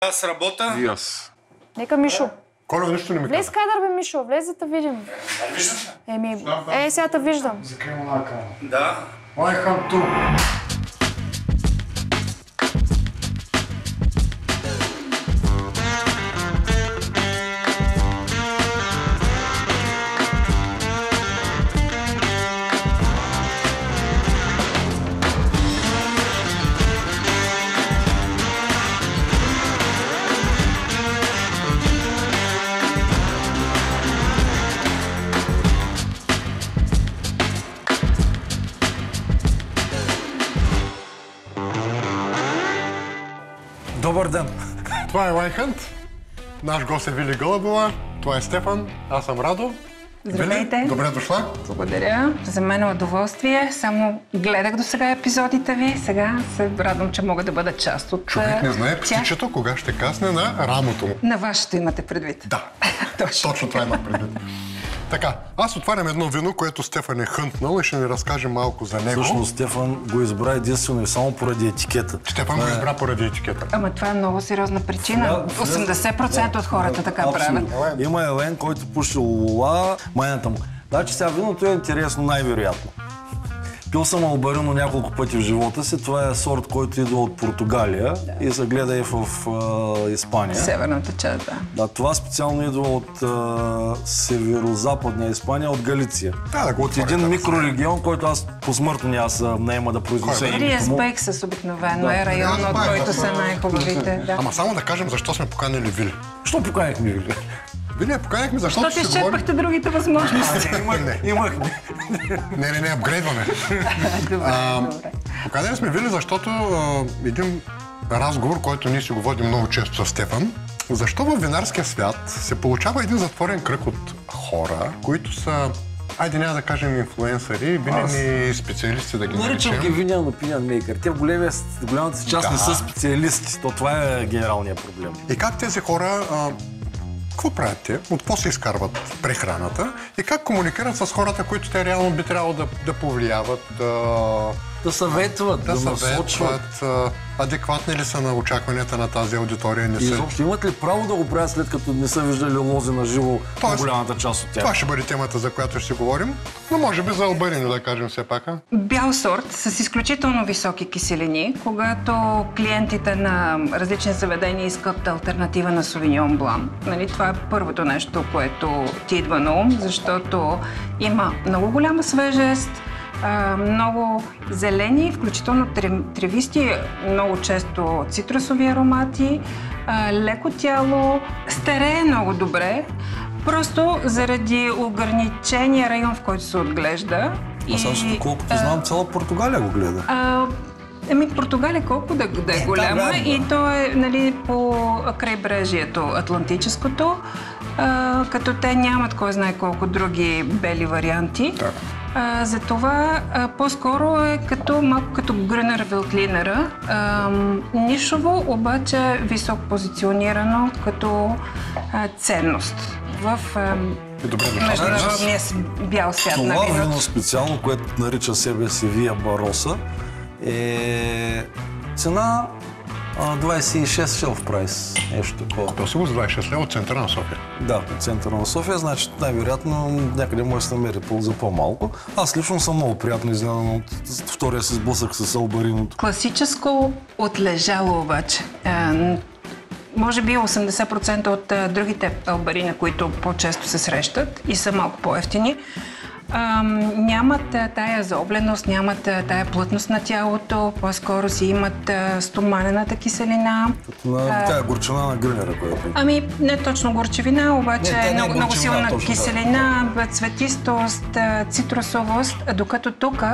Аз работя. И аз. Нека Мишо. Коля нищо не ми Влез каза. кадър, бе, Мишо. Влез да те видим. Еми, е, сега те виждам. Закрий една камера. Да. Welcome to... Добър Наш гост е Вили Гълъбова. Това е Стефан. Аз съм Радо. Здравейте. Вили, добре дошла. Благодаря. За мен е удоволствие. Само гледах до сега епизодите ви. Сега се радвам, че мога да бъда част от Човек не знае птичето кога ще касне на рамото му. На вашето имате предвид. Да, Точно. точно това имах предвид. Така, аз отварям едно вино, което Стефан е хънтнал и ще ни разкаже малко за него. Всъщност Стефан го избра единствено и само поради етикета. Стефан го избра поради етикета. Ама това е много сериозна причина. 80% от хората така Абсолютно. правят. Има Елен, който пуши лула, майната му. Значи сега виното е интересно най-вероятно. Пил съм албарино няколко пъти в живота си. Това е сорт, който идва от Португалия и се гледа и в а, Испания. Северната част, да. Да, това специално идва от а, северо-западна Испания, от Галиция. Да, да от един да. микрорегион, който аз посмъртно няма да наема да произнеса е? името му. Риесбекс обикновено е район, от който да. са най-хубавите. Да. Ама само да кажем защо сме поканили Вили. Що поканихме ви? Вили я поканихме, защото Защото ще говорим... изчерпахте другите възможности. Не, Имах. не, не, не, апгрейдваме. Добре, А, добре. Поканили сме Вили, защото а, един разговор, който ние си го водим много често с Стефан, защо в винарския свят се получава един затворен кръг от хора, които са, айде няма да кажем инфлуенсъри, винени специалисти да ги Наричам ги наречем. винян опинян мейкър. Те в големия, голямата си част Да. не са специалисти. То това е генералният проблем. И как тези хора, а, какво правят те, от какво се изкарват прехраната? И как комуникират с хората, които те реално би трябвало да, да повлияват, да, Да съветват, да, да насочват. съветват, а, адекватни ли са на очакванията на тази аудитория, не са. изобщо имат ли право да го правят след като не са виждали лози на живо Тоест, голямата част от тях? Това ще бъде темата, за която ще си говорим, но може би за албарино да кажем все пак. а? Бял сорт с изключително високи киселини, когато клиентите на различни заведения искат альтернатива на Sauvignon Blanc. Нали, това е първото нещо, което ти идва на ум, защото има много голяма свежест, много зелени, включително тревисти, много често цитрусови аромати, леко тяло, старее много добре, просто заради ограничения район, в който се отглежда. Аз И, доколкото знам, цяла Португалия го гледа. а, Еми, Португалия колко да, да е, Е, голяма да, да. и то е нали, по крайбрежието Атлантическото, а, като те нямат кой знае колко други бели варианти. Да. А, затова а, по-скоро е като, малко като Грънер Велтлинера. А, нишово, обаче високо позиционирано като а, ценност в И добре международния бял свят на Това виното. вино специално, което нарича себе си Вия Бароса, е цена 26 шелф прайс. Нещо такова. Купил си го за 26 лева от центъра на София. Да, от центъра на София, значи най-вероятно някъде може да се намери по- за по-малко. Аз лично съм много приятно изненадан от втория си сблъсък с албариното. Класическо отлежало обаче. А, н- може би 80% от а, другите албарини, които по-често се срещат и са малко по-ефтини, а, нямат а, тая заобленост, нямат а, тая плътност на тялото, по-скоро си имат а, стоманената киселина. На тая горчина на гринера, която е. Ами, не точно горчевина, обаче Не, е много, много горчевина, силна точно, да. киселина, цветистост, а, цитрусовост, а докато тук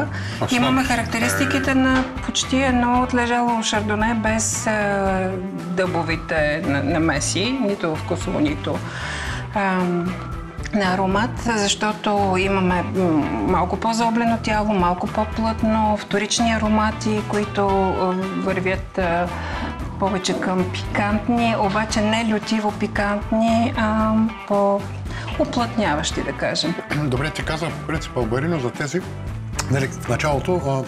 имаме характеристиките на почти едно отлежало шардоне без а, дъбовите на- намеси, нито вкусово, нито ам, на аромат, защото имаме малко по-заоблено тяло, малко по-плътно, вторични аромати, които вървят повече към пикантни, обаче не лютиво пикантни, а по-уплътняващи, да кажем. Добре, ти каза по принцип албарино за тези. Нали, в началото а,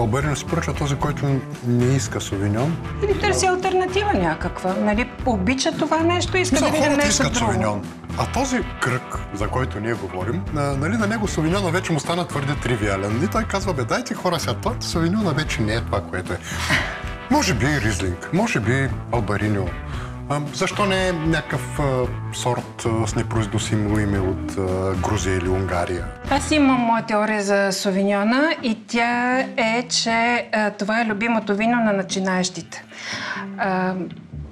Алберино си поръчва този, който не иска совиньон. Или търси альтернатива някаква. Нали, обича това нещо иска да види хората нещо искат друго. А този кръг, за който ние говорим, на, нали, на него совиньона вече му стана твърде тривиален. И той казва, бе, дайте хора сега, това совиньона вече не е това, което е. Може би Ризлинг, може би Албариньо. А, защо не е някакъв а, сорт а, с непроизносимо име от а, Грузия или Унгария? Аз имам моя теория за совиньона и тя е, че а, това е любимото вино на начинаещите. А,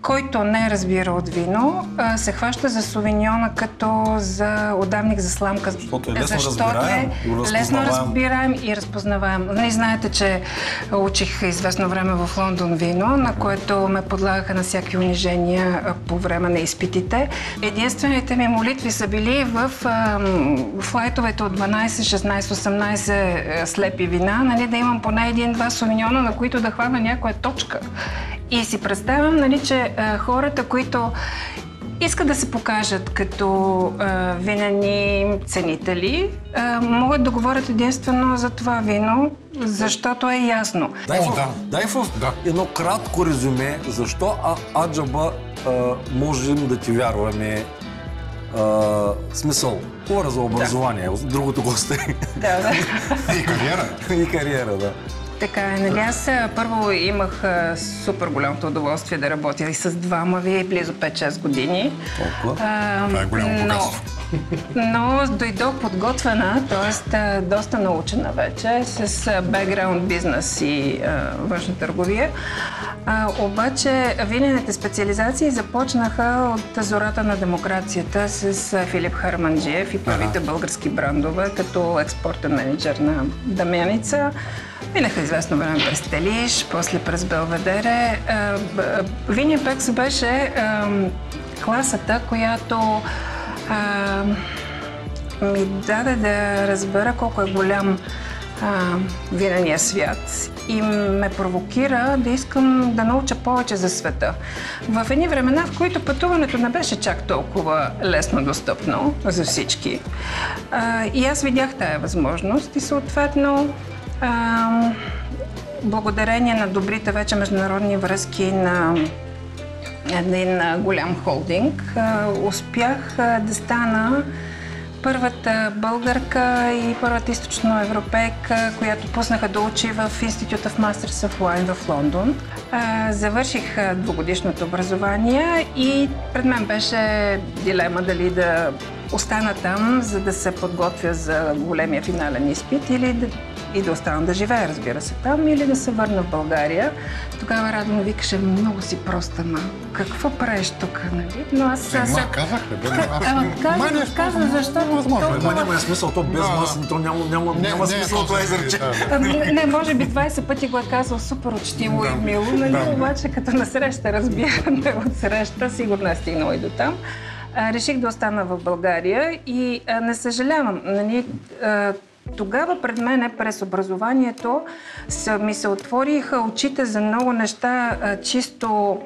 който не разбира от вино, се хваща за совиньона като за отдавник за сламка. Защото е лесно Защото разбираем, е лесно разбираем и разпознаваем. Нали, знаете, че учих известно време в Лондон вино, на което ме подлагаха на всяки унижения по време на изпитите. Единствените ми молитви са били в флайтовете от 12, 16, 18 е, слепи вина, нали, да имам поне един-два совиньона, на които да хвана някоя точка. И си представям, нали, че а, хората, които искат да се покажат като а, винени ценители, а, могат да говорят единствено за това вино, защото е ясно. Дай, О, в, да. дай в Да. едно кратко резюме, защо а, Аджаба а, можем да ти вярваме а, смисъл. Говоря за образование, другото го сте Да, да. И кариера. и кариера, да. Така е, нали аз първо имах супер голямото удоволствие да работя и с двама ви близо 5-6 години. Толкова. А, Това е голямо но, богатство. но дойдох подготвена, т.е. доста научена вече, с бекграунд бизнес и а, външна търговия. А, обаче винените специализации започнаха от зората на демокрацията с Филип Харманджиев и първите български брандове, като експортен менеджер на Дамяница. Минаха известно време през Телиш, после през Белведере. А, б- Винипекс беше класата, която ми даде да разбера колко е голям винения свят и ме провокира да искам да науча повече за света. В едни времена, в които пътуването не беше чак толкова лесно достъпно за всички. И аз видях тая възможност и съответно а, благодарение на добрите вече международни връзки на един голям холдинг, успях да стана първата българка и първата източноевропейка, която пуснаха да учи в Institute of Masters of Wine в Лондон. Завърших а, двугодишното образование и пред мен беше дилема дали да остана там, за да се подготвя за големия финален изпит или да и да остана да живея, разбира се, там или да се върна в България. Тогава Радо викаше, много си проста, ма какво правиш тук, нали? Но аз... Ма, аз- казах ли, бе? Аз Ама е каза, спорно, защото възможно е, толкова- Ма няма е смисъл, то без маса, то няма, е смисъл това този- изрече. да, да. Ами, Не, може би 20 пъти го е казал супер учтиво и мило, нали? Обаче като насреща разбиране от среща, сигурно е стигнала и до там. Реших да остана в България и а, не съжалявам. Нали, а, тогава пред мен през образованието са, ми се отвориха очите за много неща, чисто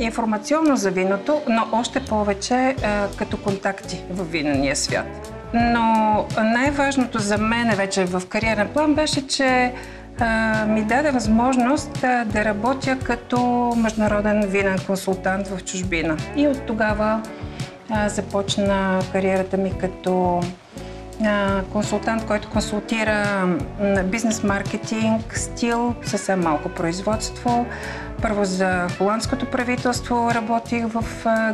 информационно за виното, но още повече като контакти в винения свят. Но най-важното за мен вече в кариерен план беше, че ми даде възможност да работя като международен винен консултант в чужбина. И от тогава започна кариерата ми като консултант, който консултира бизнес маркетинг, стил, съвсем малко производство. Първо за холандското правителство работих в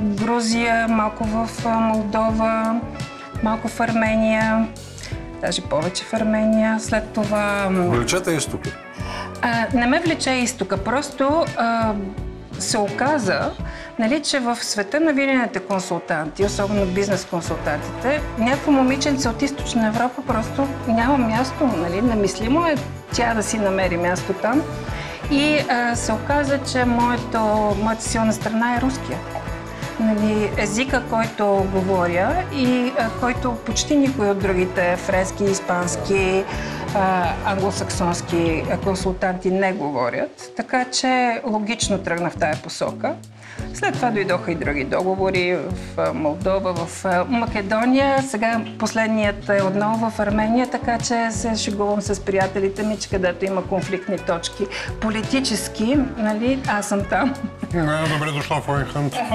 Грузия, малко в Молдова, малко в Армения, даже повече в Армения. След това Влечете изтока. не ме влече изтока, просто се оказа, нали, че в света на винените консултанти, особено бизнес консултантите, някакво момиченце от източна Европа просто няма място, нали, немислимо е тя да си намери място там. И а, се оказа, че моето, моята силна страна е руския нали, езика, който говоря и а, който почти никой от другите френски, испански, а, англосаксонски консултанти не говорят, така че логично тръгна в тая посока. След това дойдоха и други договори в Молдова, в Македония. Сега последният е отново в Армения, така че се шегувам с приятелите ми, че където има конфликтни точки политически, нали, аз съм там. добре дошла в Уайнхънт.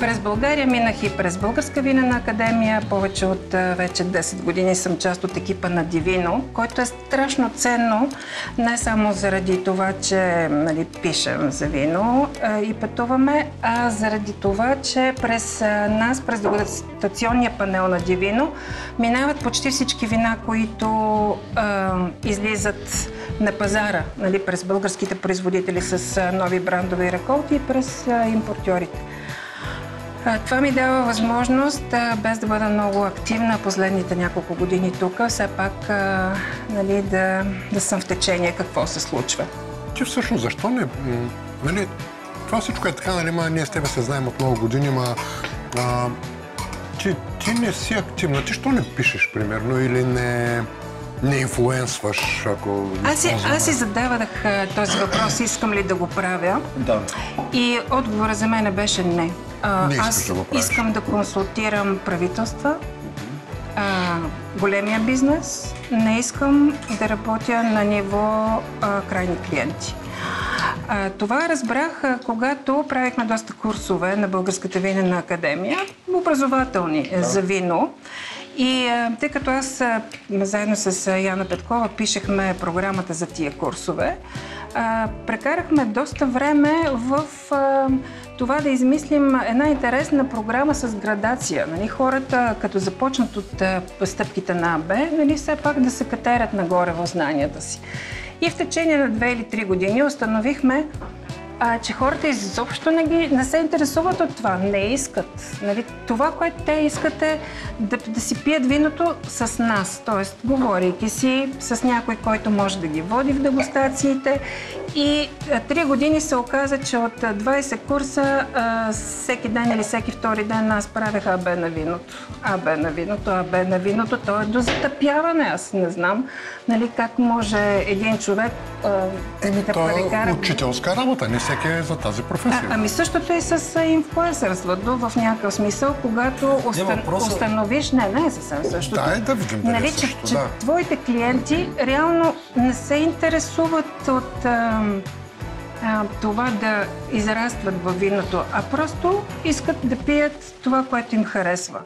През България минах и през Българска винена академия. Повече от вече 10 години съм част от екипа на Дивино, който е страшно ценно, не само заради това, че нали, пишем за вино и пътуваме, а заради това, че през нас, през дегустационния панел на Дивино, минават почти всички вина, които а, излизат на пазара, нали, през българските производители с нови брандови реколти и през а, импортьорите. Това ми дава възможност, без да бъда много активна последните няколко години тук, все пак нали, да, да съм в течение какво се случва. Ти всъщност защо не... Нали, това всичко е така, нали, ма, ние с тебе се знаем от много години, ма а, ти, ти не си активна. Ти що не пишеш, примерно, или не не инфлуенсваш, ако... Аз си, аз си задавах този въпрос, искам ли да го правя. Да. И отговора за мен беше не. А, не аз да го искам да консултирам правителства, а, големия бизнес. Не искам да работя на ниво а, крайни клиенти. А, това разбрах, когато правихме доста курсове на Българската винена академия, образователни да. за вино. И тъй като аз заедно с Яна Петкова пишехме програмата за тия курсове, прекарахме доста време в това да измислим една интересна програма с градация. Нали, хората, като започнат от стъпките на АБ, нали, все пак да се катерят нагоре в знанията си. И в течение на две или три години установихме, а, че хората изобщо не, ги, не се интересуват от това, не искат. Нали? Това, което те искат е да, да си пият виното с нас, т.е. говорейки си с някой, който може да ги води в дегустациите. И три години се оказа, че от 20 курса а, всеки ден или всеки втори ден аз правех АБ на виното. АБ на виното, АБ на виното, то е до затъпяване. Аз не знам нали, как може един човек а, Еми, да прекара... учителска работа, не всеки е за тази професия. А, ами същото е с инфлуенсърството в някакъв смисъл, когато устан... въпроса... установиш... Не, не е съвсем същото. Да, е да видим дали нали, е че, да. че твоите клиенти реално не се интересуват от... А, това да израстват във виното, а просто искат да пият това, което им харесва.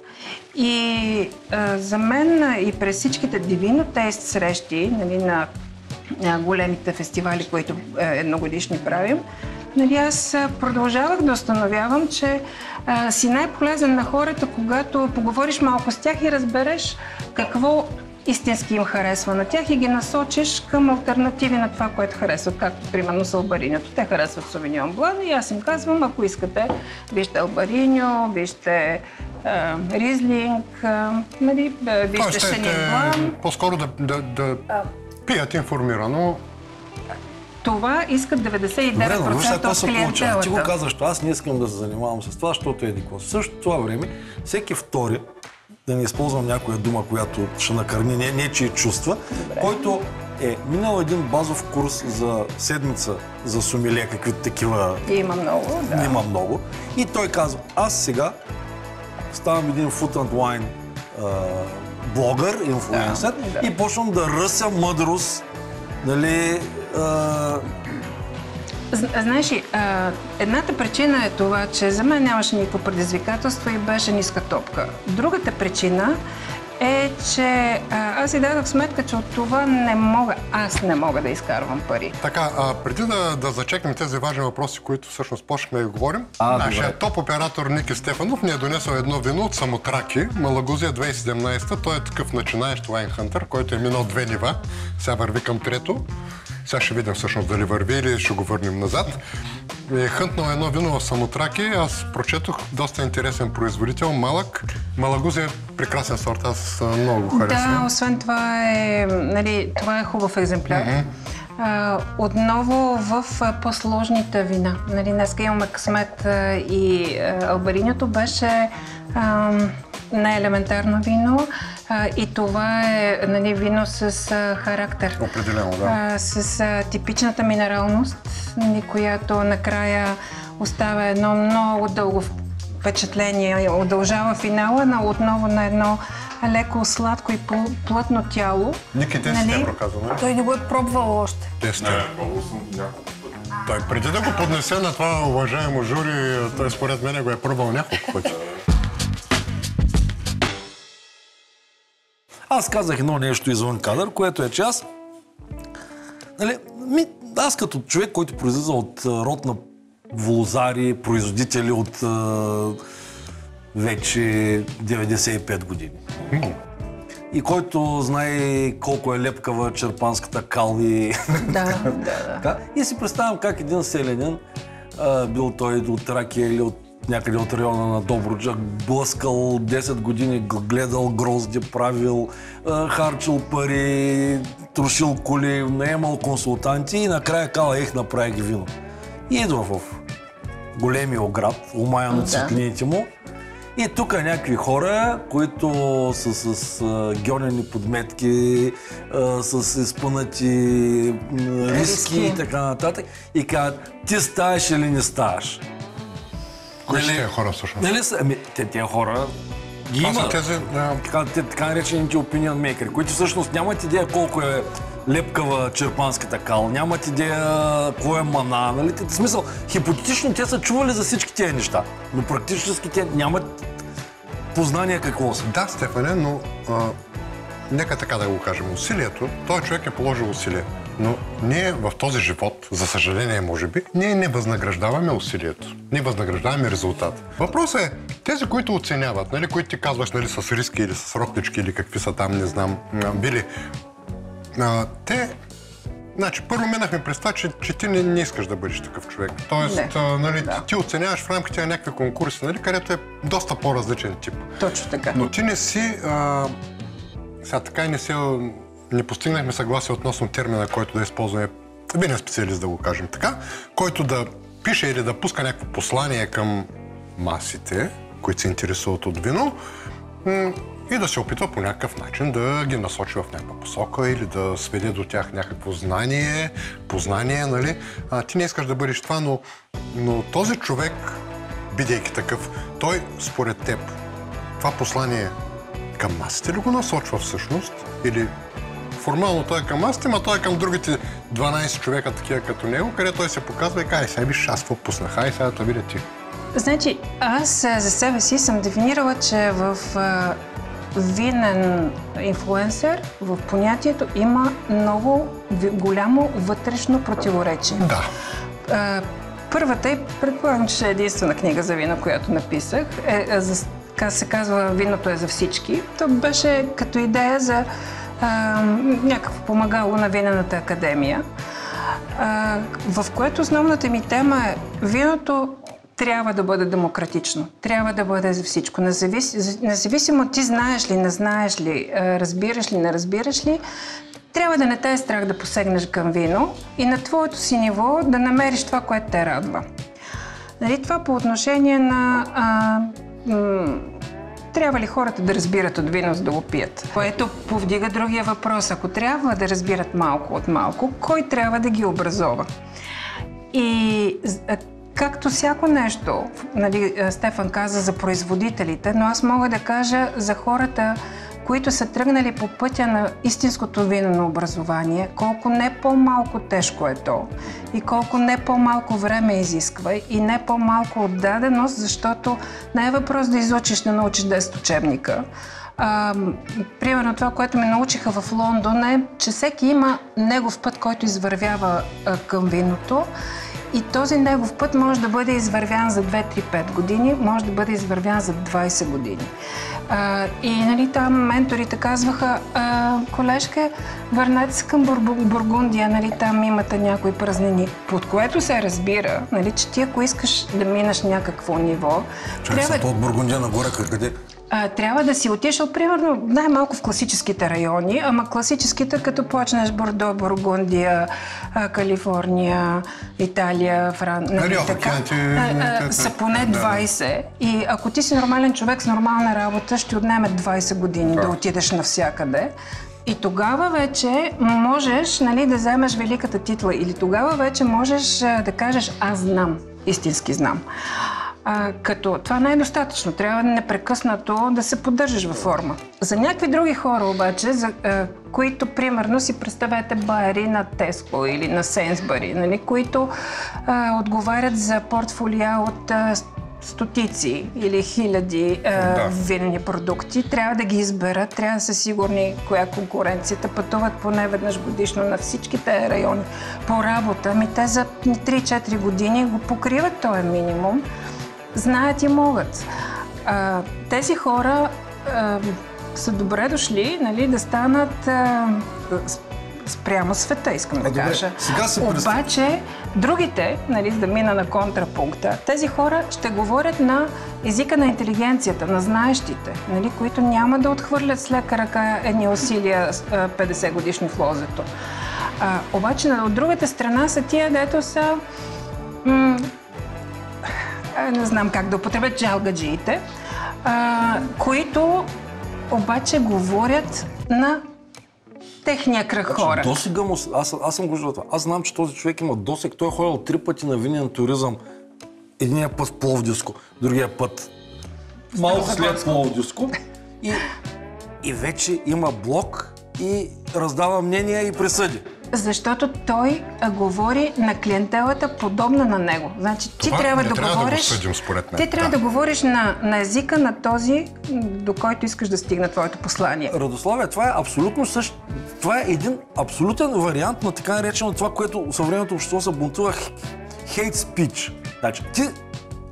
И а, за мен и през всичките дивино тест срещи нали, на, на големите фестивали, които е, едногодишни правим, нали, аз продължавах да установявам, че а, си най-полезен на хората, когато поговориш малко с тях и разбереш какво истински им харесва на тях и ги насочиш към альтернативи на това, което харесват, както примерно с албариньото. Те харесват Совиньон Блан и аз им казвам, ако искате, вижте албариньо, вижте а, ризлинг, а, нали, вижте Шенин Блан. По-скоро да, да, да пият информирано това искат 99% Добре, но виж се получава. Ти го казваш, аз не искам да се занимавам с това, защото е дико. В същото това време, всеки втори, да не използвам някоя дума, която ще накърни не, нечии чувства, Добре. който е минал един базов курс за седмица за сумиле, какви такива... Има много, да. Има много. И той казва, аз сега ставам един food and wine блогър, инфлуенсър да, да. и почвам да ръся мъдрост, нали, а, Знаеш ли, едната причина е това, че за мен нямаше никакво предизвикателство и беше ниска топка. Другата причина е, че а, аз си дадох сметка, че от това не мога, аз не мога да изкарвам пари. Така, а, преди да, да зачекнем тези важни въпроси, които всъщност почнахме да говорим, а, нашия топ оператор Ники Стефанов ни е донесъл едно вино от Самотраки, Малагузия 2017. Той е такъв начинаещ лайнхантър, който е минал две нива, сега върви към трето. Сега ще видим всъщност дали върви или ще го върнем назад. Е хънтнал едно вино в Самотраки. Аз прочетох доста интересен производител, малък. Малагузи е прекрасен сорт, аз много го харесвам. Да, освен това е, нали, това е хубав екземпляр. Mm-hmm. А, отново в по-сложните вина. Нали, днес имаме късмет и албариньото беше а, не елементарно вино А, и това е нали, вино с а, характер. Определено, да. А, с а, типичната минералност, нали, която накрая оставя едно много дълго впечатление, удължава финала, но отново на едно леко сладко и плътно тяло. Ники, те Нали? си евро каза, не? Той не го е пробвал още. Теста. Той преди да го поднесе на това уважаемо жури, той според мен го е пробвал няколко пъти. Аз казах едно нещо извън кадър, което е, че аз... Нали, ми, аз като човек, който произлиза от род на волозари, производители от а, вече 95 години. И който знае колко е лепкава черпанската кал и... Да, да, да. И си представям как един селянин, а, бил той от Тракия или от някъде от района на Добруджа, блъскал 10 години, гледал грозди, правил, харчил пари, трошил коли, наемал консултанти и накрая кала ех направи ги вино. И идва в големия оград, умаян от Да. светлините му. И тук някакви хора, които са с а, гьонени подметки, с изпънати риски Риски. и така нататък. И казват, ти ставаш или не ставаш. Кои са Нали- тези хора всъщност? Нали са? Ами, те, тези хора ги Това са има. тези... а, Така, те, така наречените opinion maker, които всъщност нямат идея колко е лепкава черпанската кал, нямат идея кой е мана, нали? В смисъл, хипотетично те са чували за всички тези неща, но практически те нямат познание какво са. Да, Стефане, но а, нека така да го кажем. Усилието, този човек е положил усилие. Но ние в този живот, за съжаление може би, ние не възнаграждаваме усилието. Ние възнаграждаваме резултат. Въпросът е, тези, които оценяват, нали, които ти казваш нали, с риски или с рокнички или какви са там, не знам, били, а, те Значи, първо минахме през това, че, че ти не, не искаш да бъдеш такъв човек. Тоест, Не. а, нали, ти, ти оценяваш в рамките на някакви конкурси, нали, където е доста по-различен тип. Точно така. Но ти не си... А, сега така и не си... Не постигнахме съгласие относно термина, който да използваме. Винен специалист да го кажем така, който да пише или да пуска някакво послание към масите, които се интересуват от вино, и да се опитва по някакъв начин да ги насочи в някаква посока или да сведе до тях някакво знание, познание, нали? А, ти не искаш да бъдеш това, но, но този човек, бидейки такъв, той според теб това послание към масите ли го насочва всъщност? Или формално той е към масите, но той е към другите 12 човека, такива като него, където той се показва и кай, сега виж, аз какво пуснах, ай, сега да видя ти. Значи, аз за себе си съм дефинирала, че в а, винен инфлуенсър в понятието има много голямо вътрешно противоречие. Да. А, първата и предполагам, че е единствена книга за вино, която написах. Е, е, за, се казва Виното е за всички. То беше като идея за някакво помагало на Винената академия, а, в което основната ми тема е виното трябва да бъде демократично, трябва да бъде за всичко. Независ... Независимо ти знаеш ли, не знаеш ли, разбираш ли, не разбираш ли, трябва да не те е страх да посегнеш към вино и на твоето си ниво да намериш това, което те радва. Нали, това по отношение на а, трябва ли хората да разбират от вино, за да го пият? Което повдига другия въпрос. Ако трябва да разбират малко от малко, кой трябва да ги образова? И както всяко нещо, нали, Стефан каза за производителите, но аз мога да кажа за хората, които са тръгнали по пътя на истинското винено образование, колко не по-малко тежко е то и колко не по-малко време изисква и не по-малко отдаденост, защото не е въпрос да изучиш, да научиш 10 учебника. А, примерно това, което ме научиха в Лондон е, че всеки има негов път, който извървява а, към виното и този негов път може да бъде извървян за 2-3-5 години, може да бъде извървян за 20 години. А, и нали, там менторите казваха, а, колежка, върнете се към Бур- Бургундия, нали, там имате някои празнини. Под което се разбира, нали, че ти ако искаш да минеш някакво ниво, Чакай, трябва... са от Бургундия нагоре, къде? А, трябва да си отишъл, примерно, най-малко в класическите райони, ама класическите, като почнеш Бордо, Бургундия, а, Калифорния, Италия, Франция, Нали, са поне 20. И ако ти си нормален човек с нормална работа, ще отнеме 20 години да отидеш навсякъде. И тогава вече можеш нали, да вземеш великата титла или тогава вече можеш да кажеш аз знам, истински знам. А, като това не е достатъчно. Трябва непрекъснато да се поддържаш във форма. За някакви други хора обаче, за, а, които примерно си представете байери на Теско или на Сенсбари, нали, които а, отговарят за портфолия от а, стотици или хиляди а, Да. винени продукти, трябва да ги изберат, трябва да са сигурни коя конкуренцията, пътуват поне веднъж годишно на всичките райони по работа. Ми те за 3-4 години го покриват този минимум, знаят и могат. А, тези хора а, са добре дошли нали, да станат а, спрямо света, искам да добре, кажа. сега се Обаче, другите, нали, за да мина на контрапункта, тези хора ще говорят на езика на интелигенцията, на знаещите, нали, които няма да отхвърлят с лека ръка едни усилия с, а, 50 годишни в лозето. А, обаче, от другата страна са тия, дето са не знам как да употребят джалгаджиите, които обаче говорят на техния кръг хора. Досега му... Аз, аз съм го това. Аз знам, че този човек има досег. Той е ходил три пъти на винен туризъм. Единия път в Пловдивско, другия път малко след Пловдивско. И, и вече има блок и раздава мнения и присъди. Защото той говори на клиентелата подобна на него. Значи ти Това трябва не да трябва да го говориш. съдим, според мен. Ти трябва Да. да, говориш на, на езика на този, до който искаш да стигне твоето послание. Радославе, това е абсолютно същ... Това е един абсолютен вариант на така наречено това, което съвременното общество се бунтува хейт спич. Значи, ти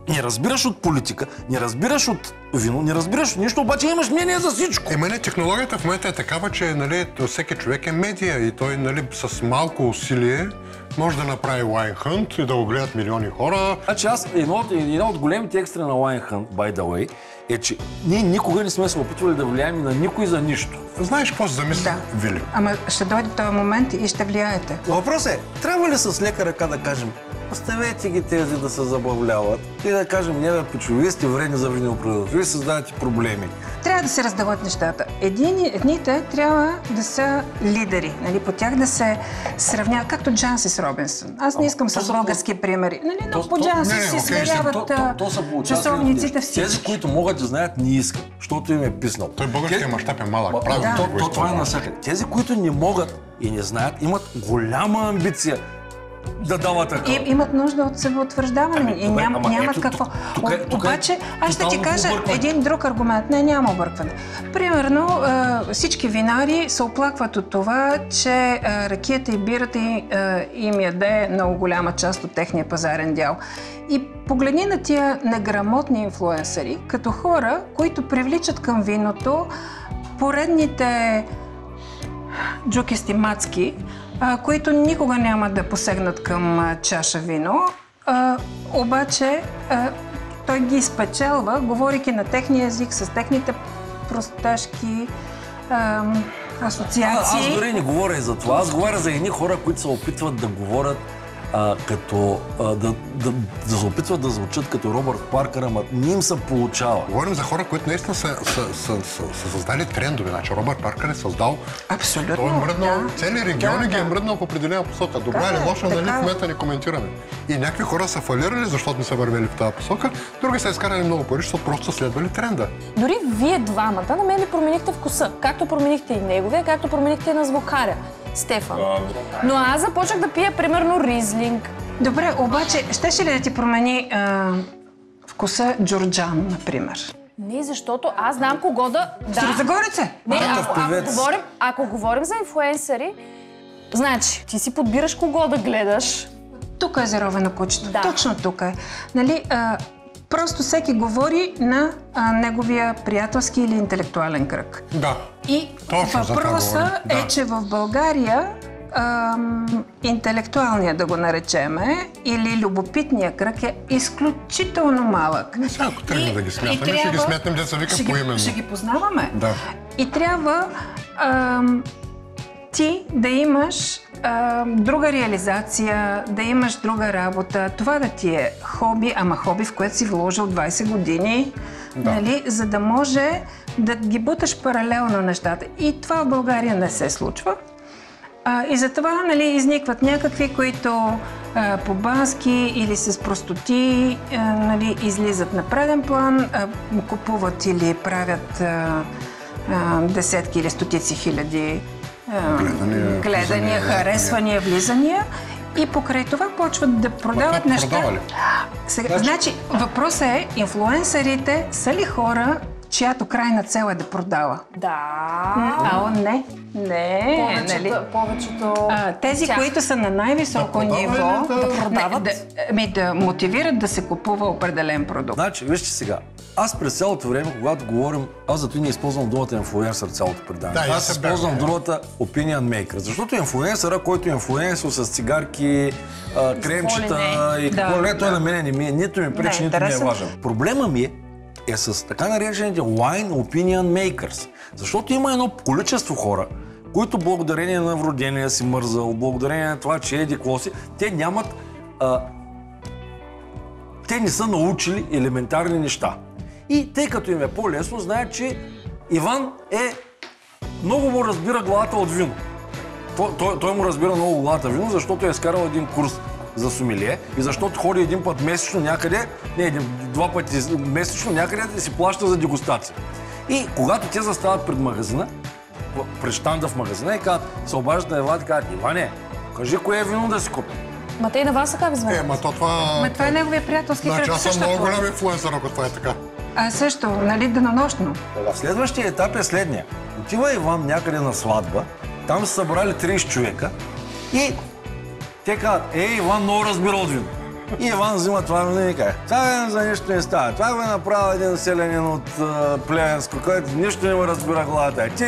не разбираш от политика, не разбираш от вино, не разбираш от нищо, обаче имаш мнение за всичко. Ема не, технологията в момента е такава, че нали, всеки човек е медия и той нали, с малко усилие може да направи лайн хънт и да го гледат милиони хора. Значи аз, едно от, една от големите екстри на Lion Hunt, by the way, е, че ние никога не сме се опитвали да влияем на никой за нищо. Знаеш какво се замисли, Да. Вили? Ама ще дойде този момент и ще влияете. Въпрос е, трябва ли с лека ръка да кажем, оставете ги тези да се забавляват и да кажем, не бе, пичо, вие сте вредни за винопроизводство, вие създавате проблеми. Трябва да се разделят нещата. Едини, едните трябва да са лидери, нали, по тях да се сравняват, както Джансис Робинсън. Аз не искам то с български примери, нали, но То- по не, си сверяват То, то, а, то са получатели. часовниците Тези, всички. които могат да знаят, не искат, защото им е писнал. Той българския мащаб е малък, Ма, правилно то, го то, това е насякъде. Тези, които не могат и не знаят, имат голяма амбиция да дават такава. И, имат нужда от себеутвърждаване Ами, и ням, ама нямат ето, какво. тук- тук е- О- тук е Обаче, аз ще ти кажа объркване. един друг аргумент. Не, няма объркване. Примерно, всички винари се оплакват от това, че ракията и бирата им яде много голяма част от техния пазарен дял. И погледни на тия неграмотни инфлуенсъри, като хора, които привличат към виното поредните джукисти мацки, а, които никога няма да посегнат към а, чаша вино, а, обаче а, той ги спечелва, говорейки на техния език, с техните просташки А, асоциации. аз дори не говоря и за това. Аз говоря за едни хора, които се опитват да говорят а, като... А, да, да, да се опитват да звучат като Робърт Паркър, ама не им се получава. Говорим за хора, които наистина са, са, са, са, са създали трендове. Значи Робърт Паркър е създал Абсолютно. Той е мръднал, да. цели региони Да, ги е да. мръднал в определена посока. Добра Така или е, лоша, нали в е. момента не коментираме. И някакви хора са фалирали, защото не са вървели в тази посока, други са изкарали много пари, защото просто следвали тренда. Дори вие двамата на мен ли променихте вкуса. Както променихте и неговия, както променихте и на звукаря. Стефан. Но аз започнах да пия, примерно, ризлинг. Добре, обаче, щеше ли да ти промени а, вкуса Джорджан, например? Не, защото аз знам кого да... Да. Старозагорица? Не, ако, ако, говорим, ако говорим за инфлуенсъри, значи, ти си подбираш кого да гледаш. Тук е заровено кучето. Да. Точно тук е. Нали, а, просто всеки говори на а, неговия приятелски или интелектуален кръг. Да. И Точно въпросът е, Да. че в България ам, интелектуалния, да го наречеме, или любопитния кръг е изключително малък. Не сега, ако тръгнем И- да ги смятаме, ще ги трябва- сметнем, деца вика, ще поименно. Ще ги познаваме. Да. И трябва ам, ти да имаш ам, друга реализация, да имаш друга работа, това да ти е хоби, ама хоби, в което си вложил 20 години, нали, за да може да ги буташ паралелно нещата. И това в България не се случва. А, и затова нали, изникват някакви, които а, по бански или с простоти а, нали, излизат на преден план, а, купуват или правят а, а, десетки или стотици хиляди а, Гледания, гледания влизания, харесвания, влизания. И покрай това почват да продават неща. Сега, значи, въпросът е, инфлуенсърите са ли хора, чиято крайна цел е да продава? Да. А, не. Не, Повечето, нали? повечето А, тези, тях. които са на най-високо Да ниво, или да продават? Не, да, ами да мотивират да се купува определен продукт. Значи, вижте сега. Аз през цялото време, когато говорим, аз зато и не използвам думата инфлуенсър цялото предаване. Да, аз бях, използвам да. думата opinion maker. Защото инфлуенсъра, който е инфлуенсър с цигарки, кремчета и какво Да, не, той на мене не ми е, нито ми пречи, Не, нито ми е важен. Проблема ми е, е с така наречените wine opinion makers. Защото има едно количество хора, които благодарение на вродения си мързал, благодарение на това, че еди какво си, те нямат а, те не са научили елементарни неща. И тъй като им е по-лесно, знаят, че Иван е много му разбира главата от вино. Той, той, той му разбира много главата вино, защото е изкарал един курс за сомелие и защото ходи един път месечно някъде, не един, два пъти месечно някъде да си плаща за дегустация. И когато те застават пред магазина, пред щанда в магазина и казват, се обаждат на Иван и казват, Иване, кажи кое е вино да си купим. Ма те и на вас са как Е, звънят? ма то това... Ма това е неговия приятелски Значи кръг. аз съм много голям инфлуенсър, ако това е така. А също, нали, денонощно. Следващия етап е следния. Отива Иван някъде на сватба, там са събрали 30 човека и те казват, е, Иван много разбира от вино. И Иван взима това вино и каже, това за нищо не става. Това го е направил един селянин от а, Плевенско, който нищо не му разбира главата. Ти,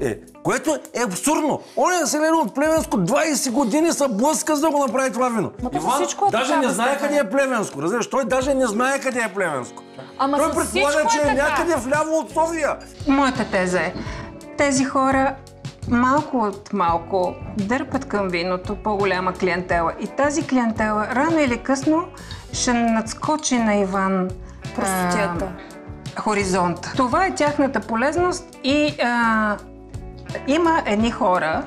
е, което е абсурдно. Он е селянин от Плевенско, 20 години са блъска за да го направи това вино. Ма за Иван всичко е даже така, не знае къде е Плевенско. Разбираш, той даже не знае къде е Плевенско. Ама той предполага, всичко че е е някъде вляво от София. Моята теза е, тези хора малко от малко дърпат към виното по-голяма клиентела. И тази клиентела рано или късно ще надскочи на Иван Простотията. хоризонта. Това е тяхната полезност и а, има едни хора,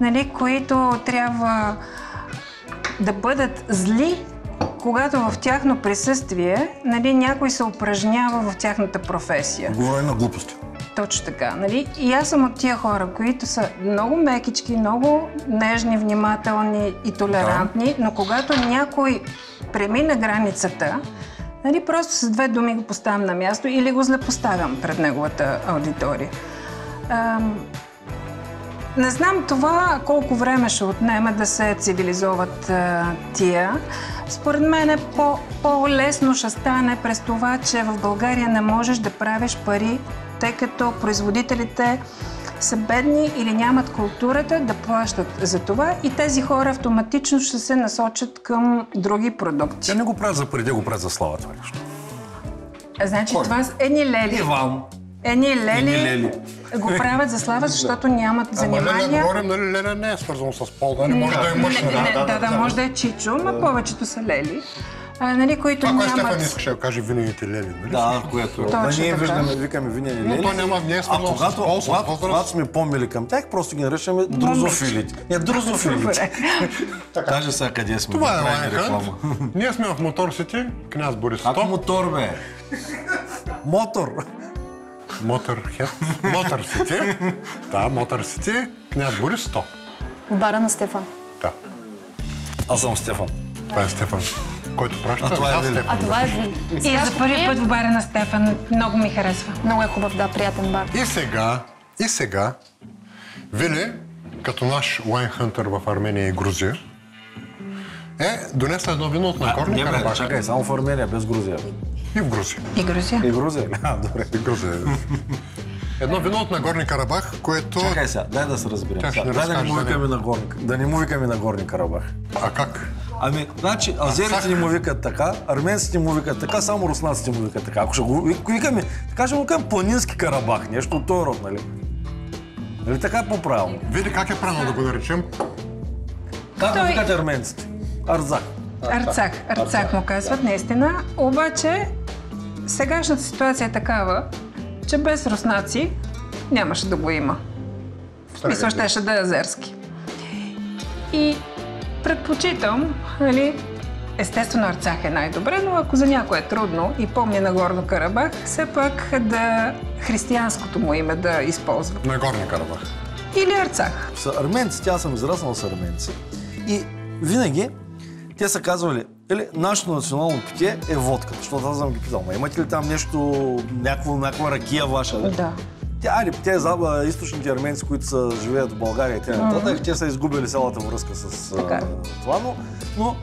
нали, които трябва да бъдат зли, когато в тяхно присъствие нали, някой се упражнява в тяхната професия. Говоря на глупости. Точно така, нали? И аз съм от тия хора, които са много мекички, много нежни, внимателни и толерантни, но когато някой премине границата, нали, просто с две думи го поставям на място или го злепоставям пред неговата аудитория. Ам, не знам това колко време ще отнеме да се цивилизоват а, тия. Според мен е по- по-лесно ще стане през това, че в България не можеш да правиш пари, тъй като производителите са бедни или нямат културата да плащат за това и тези хора автоматично ще се насочат към други продукти. Те не го правят за пари, те го правят за слава това нещо. Значи това са едни лели. Иван. Едни лели, Едни лели. го правят за слава, защото нямат Ама Леля, занимания. говорим, нали, Леля не е свързано с пол, нали? Може да е мъж. Не, нали? не, да, да, може да е чичо, но повечето са лели. А, нали, които Това, което Стефан нямат... искаше да каже виновите Лели, нали? Да, което. Точно Ма ние така. виждаме, викаме винени Но лели. то няма- не е а когато, когато, когато сме по-мили към тях, просто ги наричаме друзофилите. Не, друзофилите. Каже сега къде сме. Това е реклама. Ние сме в Мотор Сити, княз Борис Ако 100. мотор, бе. Мотор. Мотор Хет. Мотор Сити. Да, Мотор Сити, княз Борис 100. В бара на Стефан. Да, Аз съм Стефан. това е Стефан, който праща. А това е Вили. А това е Вили. И за първи път в бара на Стефан много ми харесва. Много е хубав, да, приятен бар. И сега, и сега, Вили, като наш лайн хънтър в Армения и Грузия, е донесла едно вино от Нагорни Карабах. чакай, само в Армения, без Грузия. И в Грузия. И Грузия. И Грузия. А, добре. И Грузия. Едно вино от Нагорни Карабах, което... Чакай сега, дай да се разберем. Дай да не му викаме на горни, да не му викаме на горни Карабах. А как? Ами, значи, азерите ни му викат така, арменците му викат така, само руснаците му викат така. Ако ще го вик- викаме, така ще му викаме планински Карабах, нещо от този род, нали? Нали така е по-правилно? Види как е правилно да го наречем. Как го Той- викат арменците? Арзак. Арцах, Арцах му казват, наистина. Обаче, сегашната ситуация е такава, че без руснаци нямаше да го има. В смисъл, щеше да е азерски. И предпочитам, нали, естествено Арцах е най-добре, но ако за някой е трудно и помня на Горно Карабах, все пак да християнското му име да използва. Нагорни Карабах. Или Арцах. Са арменци, аз съм израснал с арменци. И винаги те са казвали, или нашето национално питие е водка, защото аз съм ги питал, ма имате ли там нещо, някаква ракия ваша? Да. Тя, али, те за източните арменци, които са, живеят в България и т.н. те са изгубили цялата връзка с Така е. това, но, но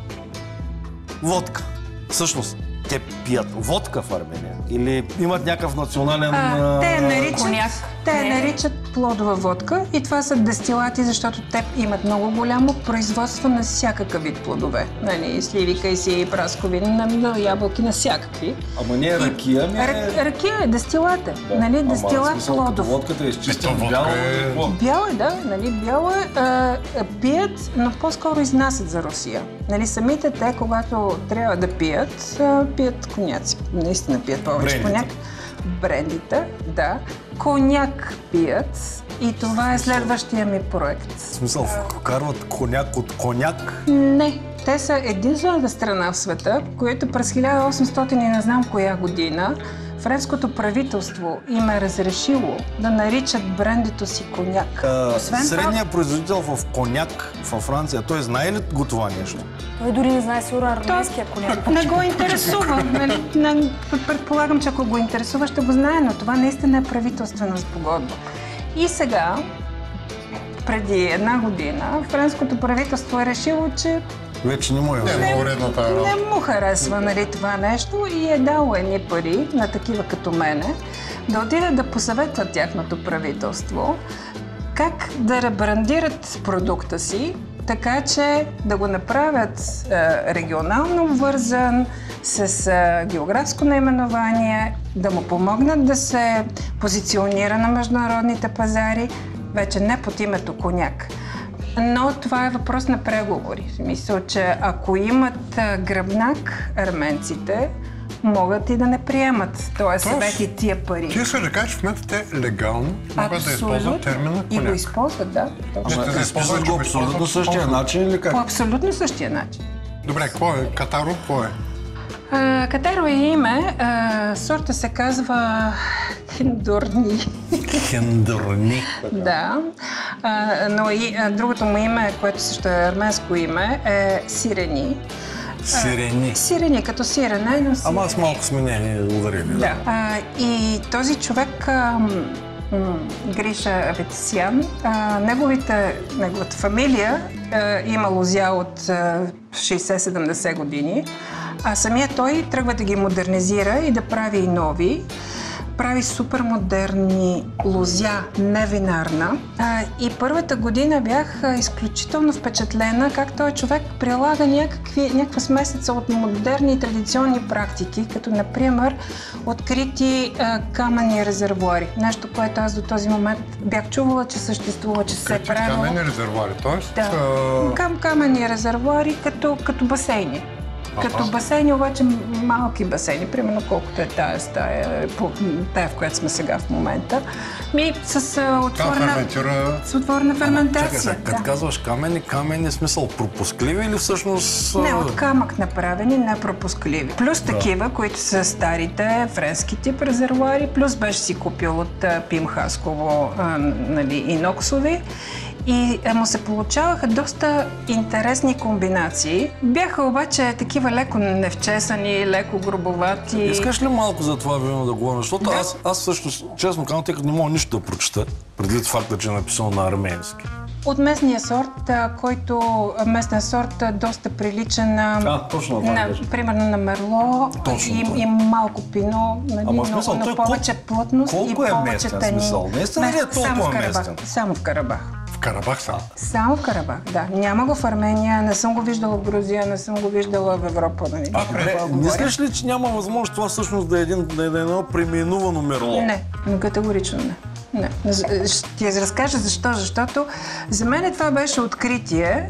водка. Всъщност, те пият водка в Армения или имат някакъв национален... А, те наричат, коняк. те я Не. наричат плодова водка и това са дестилати, защото те имат много голямо производство на всякакъв вид плодове. Нали, сливи, кайси, праскови, на, на ябълки, на всякакви. Ама не е ракия, ми е... Ра- ракия е, дестилат е. Нали, дестилат смисъл, плодов. Водката е изчистена Ето, бяло. водка е-? Бяла е, да, нали, бяла е, а, пият, но по-скоро изнасят за Русия. Нали, самите те, когато трябва да пият, а, пият коняци. Наистина пият повече Брендите. коняк. Брендите, да. Коняк пият и това е следващия ми проект. В смисъл, вкарват коняк от коняк. Не, те са единствената страна в света, която през 1800 и не знам коя година френското правителство им е разрешило да наричат брендито си коняк. А, Освен това, средният производител в коняк във Франция, той знае ли го това нещо? Той дори не знае сигурно армейския коняк. Не го интересува. Нали, предполагам, че ако го интересува, ще го знае, но това наистина е правителствена спогодба. И сега, преди една година, френското правителство е решило, че Вече не му е. Не, много редната не работа. му харесва нали, това нещо и е дало едни пари на такива като мене да отидат да посъветват тяхното правителство как да ребрандират продукта си, така че да го направят е, регионално вързан, с е, географско наименование, да му помогнат да се позиционира на международните пазари, вече не под името коняк. Но това е въпрос на преговори. В смисъл, че ако имат гръбнак арменците, могат и да не приемат този съвет и тия пари. Ти искаш да кажеш, че в момента те легално могат да използват термина И го коняк. използват, да. Ама да използват, го абсолютно същия начин или как? По абсолютно същия начин. Добре, какво е? Катаро, какво е? Катеро е име, сорта се казва Хендурни. Хендърни. Да. Но и другото му име, което също е арменско име, е Сирени. Сирени. Сирени, като сирене, но Ама сирени. с малко сменени ударили. Да. А, и този човек, а, Гриша Аветисян, а, неговите, неговата фамилия има лозя от а, 60-70 години, а самия той тръгва да ги модернизира и да прави и нови. Прави супер модерни лозя, не винарна. А, и първата година бях изключително впечатлена как този човек прилага някакви, някаква смесица от модерни и традиционни практики, като например открити а, камъни резервуари. Нещо, което аз до този момент бях чувала, че съществува, че се е правило. каменни резервуари, т.е. Да. Кам, камъни резервуари като, като басейни. Като басейни, обаче малки басейни, примерно колкото е тая стая, тая, в която сме сега в момента. Ми с отворена, ферментира с отворена Чакай ферментация. като да. казваш камени, камени, смисъл пропускливи или всъщност... Не, от камък направени, не пропускливи. Плюс такива, които са старите френски тип резервуари, плюс беше си купил от Пим Хасково нали, иноксови. И а, му се получаваха доста интересни комбинации. Бяха обаче такива леко невчесани, леко грубовати. Искаш ли малко за това вино да говорим? Защото Да. аз, аз всъщност, честно казвам, тъй като не мога нищо да прочета, предвид факта, че е написано на арменски. От местния сорт, който местен сорт доста прилича на, А, точно на примерно на мерло Точно и, и малко пино, нали, Ама но, смисъл, но повече плътност и е повече местен танин. смисъл? Наистина ли е Местен- само толкова в Карабах. местен? Само в Карабах. Карабах са. Само в Карабах, да. Няма го в Армения, не съм го виждала в Грузия, не съм го виждала в Европа. Нали? А, добре, мислиш ли, че няма възможност това всъщност да е, един, да е едно преминувано мерло? Не, но категорично не. Не. Ще ти разкажа защо. Защото за мен това беше откритие.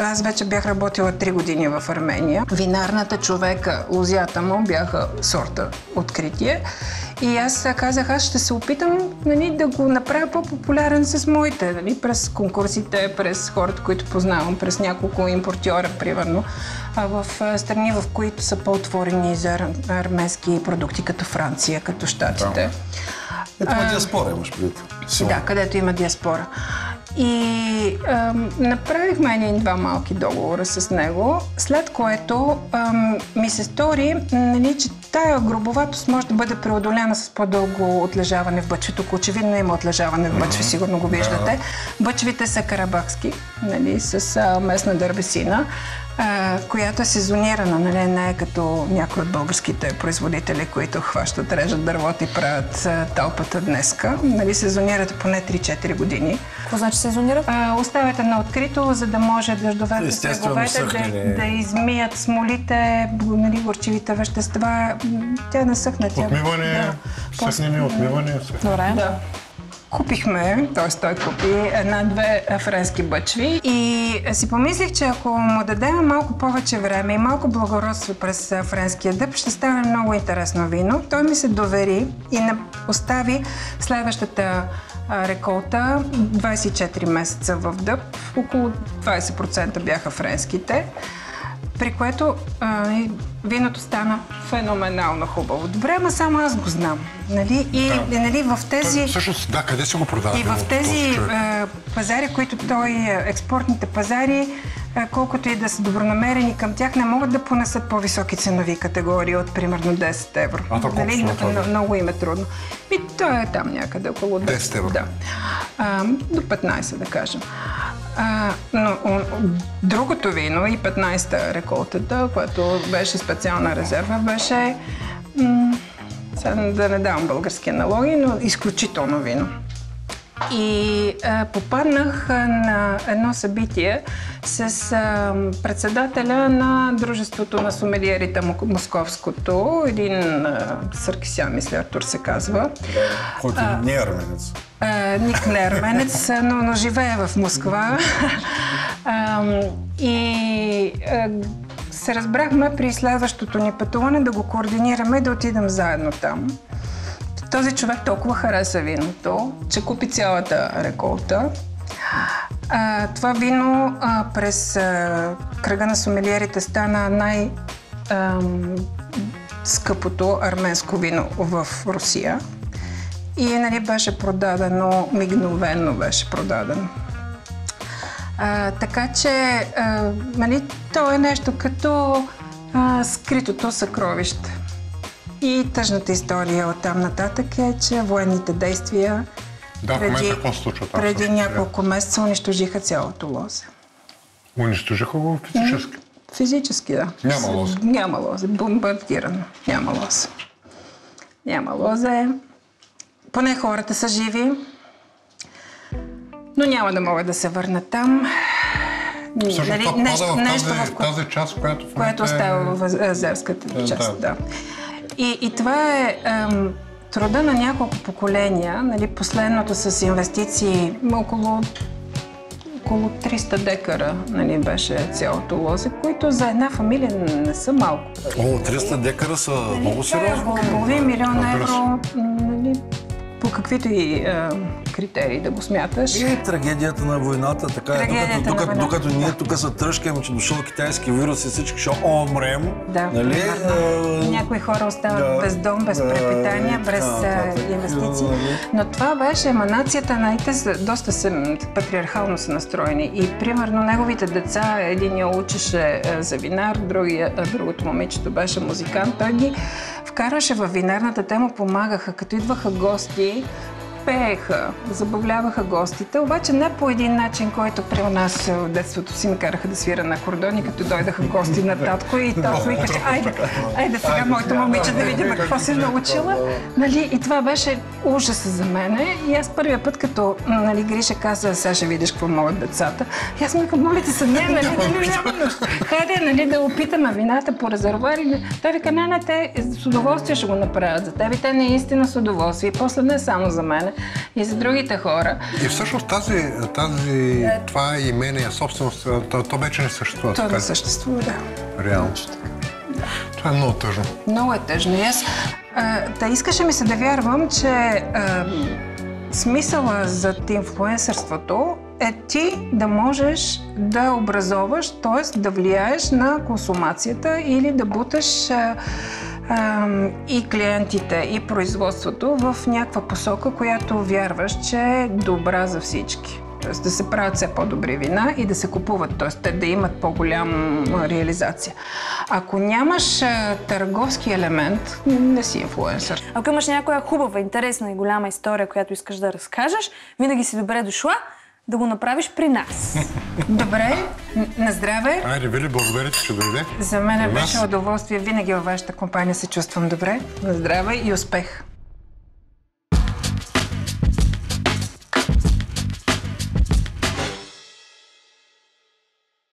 Аз вече бях работила 3 години в Армения. Винарната човека, лозята му бяха сорта откритие. И аз казах, аз ще се опитам нали, да го направя по-популярен с моите, нали, през конкурсите, през хората, които познавам, през няколко импортьора, примерно, а в страни, в които са по-отворени за ар- армейски продукти, като Франция, като Штатите. Ето ма диаспора имаш предвид. Да, където има диаспора. И ам, направихме един-два малки договора с него, след което ам, ми се стори, нали, че тая грубоватост може да бъде преодоляна с по-дълго отлежаване в бъчвето. Ако очевидно има отлежаване в бъчви, сигурно го виждате. Бъчвите са карабахски, нали, с а, местна дървесина, а, която е сезонирана, нали, не е като някои от българските производители, които хващат, режат дървото и правят а, талпата днеска. Нали, сезонират поне 3-4 години. Какво значи сезонират? А, оставяте на открито, за да може дъждовете, снеговете съхне. да, да измият смолите, нали, горчивите вещества. Тя не съхне. Тя, Отмиване, Да. съхнене, отмиване. съхнене. Добре. Да. Купихме, т.е. той купи една-две френски бъчви и си помислих, че ако му дадем малко повече време и малко благородство през френския дъб, ще стане много интересно вино. Той ми се довери и остави следващата реколта 24 месеца в дъб. Около 20% бяха френските при което а, виното стана феноменално хубаво. Добре, ама само аз го знам. Нали? И Да. нали, в Той, тези... всъщност, да, къде се го продава? И в тези пазари, които той, а, експортните пазари, колкото и да са добронамерени към тях, не могат да понесат по-високи ценови категории от примерно 10 евро. А, то колко нали? струва това, М- да? Много им е трудно. И той е там някъде около 10, 10 евро. Да. А, до 15, да кажем. А, но другото вино и 15-та реколтата, което беше специална резерва, беше м- сега да не давам български аналоги, но изключително вино. И а, попаднах на едно събитие с а, председателя на Дружеството на сомелиерите Мо- Московското, един а, Саркисян, мисля, Артур се казва. Който не е арменец. А, Ник не е арменец, но, но живее в Москва. А, и а, се разбрахме при следващото ни пътуване да го координираме и да отидем заедно там. Този човек толкова хареса виното, че купи цялата реколта. А, това вино а, през а, кръга на сомелиерите стана най- ам, скъпото арменско вино в Русия. И нали, беше продадено, мигновено беше продадено. А, така че, а, нали, то е нещо като а, скритото съкровище. И тъжната история от там нататък е, че военните действия Да, какво се случва там? преди няколко месеца унищожиха цялото лозе. Унищожиха го физически. Физически, да. Няма лозе. Няма лозе. Бомбардирано. Няма лозе. Няма лозе. Поне хората са живи. Но няма да могат да се върнат там. Всъщност Нали, това нещо, пада в тази, в тази част, която в което момента остава е... в азерската Да, част. да. Да. И, и това е ем, труда на няколко поколения. Нали, последното с инвестиции около, около 300 декара нали, беше цялото лозе, които за една фамилия не са малко. О, 300 декара са много Това е сериозно. половин милион евро, нали, по каквито и е, критерии да го смяташ. И трагедията на войната, така е. Докато, докато, войната. докато ние тук се тръжкаме, че дошъл китайски вирус и всички ще умрем. Да, нали? а, Някои хора остават да, без дом, без да, препитание, и без така а, нататък. инвестиции. Нали? Но това беше еманацията на те са- доста се, патриархално са настроени. И примерно неговите деца, един я учеше а, за винар, другия, другото момичето беше музикант. Той ги вкараше в винарната, те му помагаха. Като идваха гости, пееха, забавляваха гостите, обаче не по един начин, който при нас в детството си ме караха да свира на кордони, като дойдаха гости на татко и татко викаше, айде, айде сега моето момиче да видим какво се е научила. Нали? И това беше ужас за мене. И аз първия път, като нали, Гриша каза, сега ще видиш какво могат децата, и аз му викам, моля се, не, нали, нали, няма нужда. Хайде, нали, да опитаме вината по резервуар. Той вика, не, не, те с удоволствие ще го направят за теб те наистина с удоволствие. И после не само за мене, и за другите хора. И всъщност тази, тази това имение, собственост, то, то вече не съществува. Така да ли? съществува, да. Реално. Това е много тъжно. Много е тъжно. И аз а, да искаше ми се да вярвам, че а, смисъла за инфлуенсърството е ти да можеш да образоваш, т.е. да влияеш на консумацията или да буташ а, а, и клиентите, и производството в някаква посока, която вярваш, че е добра за всички. Тоест да се правят все по-добри вина и да се купуват, т.е. те да имат по-голяма реализация. Ако нямаш търговски елемент, не си инфлуенсър. Ако имаш някоя хубава, интересна и голяма история, която искаш да разкажеш, винаги си добре дошла да го направиш при нас. Добре, на здраве. Айде, Вили, благодаря ти, че дойде. За мен нас. беше удоволствие. Винаги във вашата компания се чувствам добре. На здраве и успех!